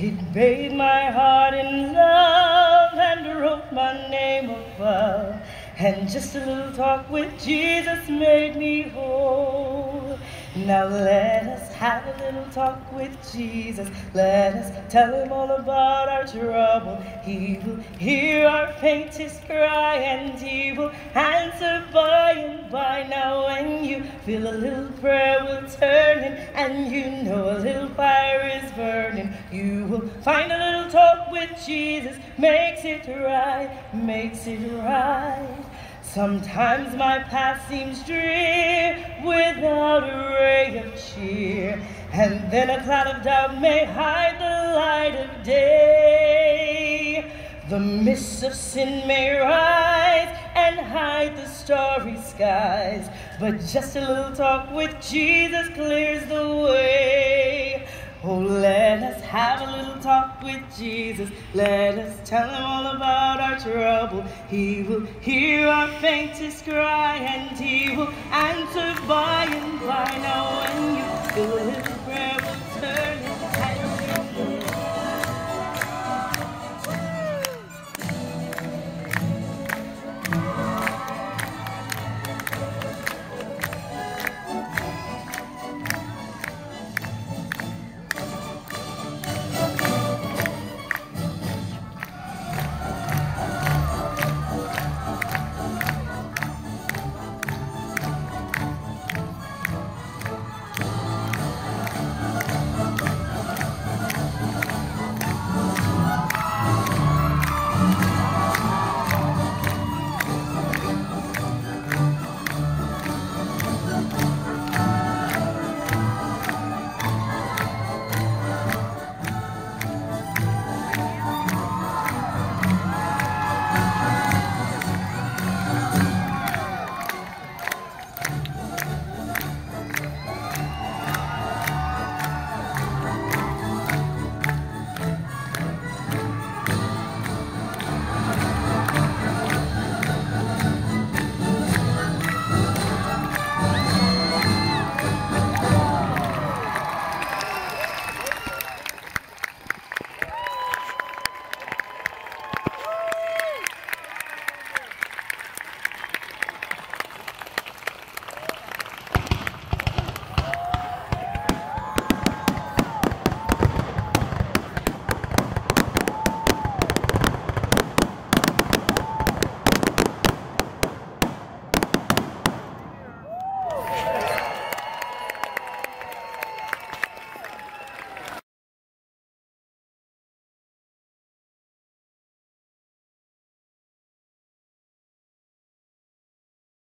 It bathed my heart in love and wrote my name above. And just a little talk with Jesus made me whole. Now let us have a little talk with Jesus. Let us tell him all about our trouble. He will hear our faintest cry and he will answer by and by. Now when you feel a little prayer will turn in and you know a little fire is burning, you will find a little talk with Jesus. Makes it right, makes it right. Sometimes my path seems drear without a ray of cheer, and then a cloud of doubt may hide the light of day. The mist of sin may rise and hide the starry skies, but just a little talk with Jesus clears the way. Oh, let us have a little talk with Jesus. Let us tell him all about our trouble. He will hear our faintest cry and he will answer by and by. Now, when you feel his prayer